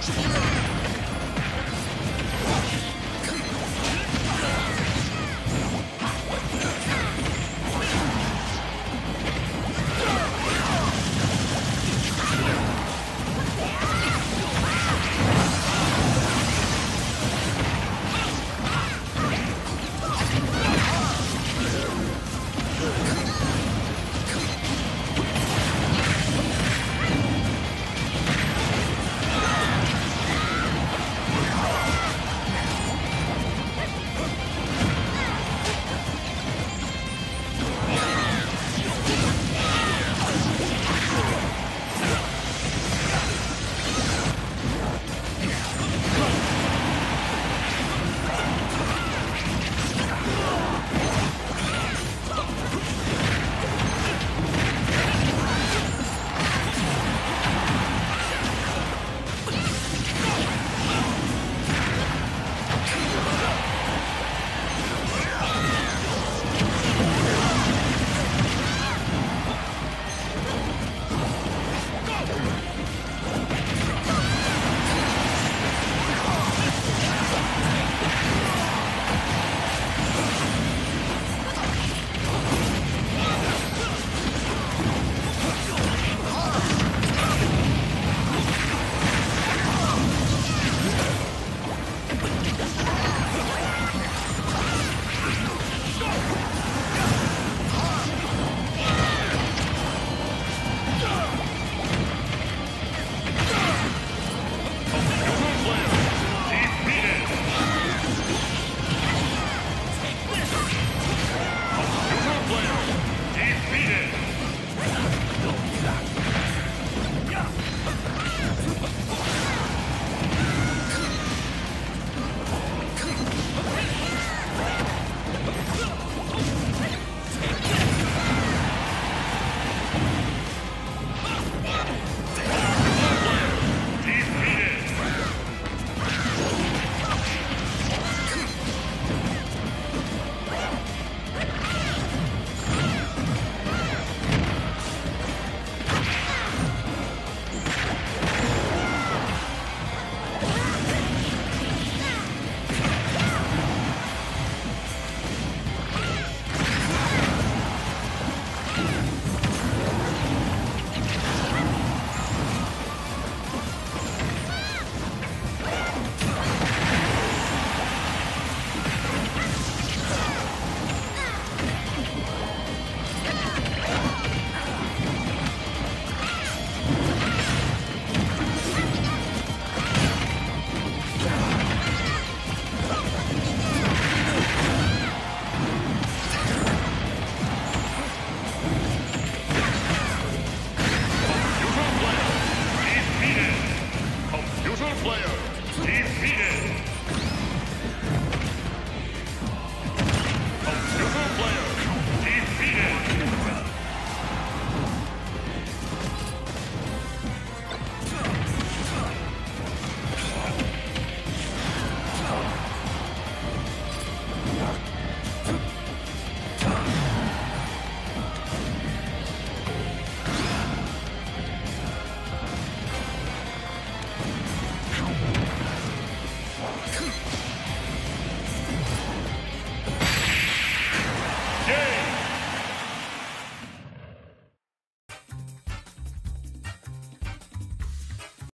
Unstoppable.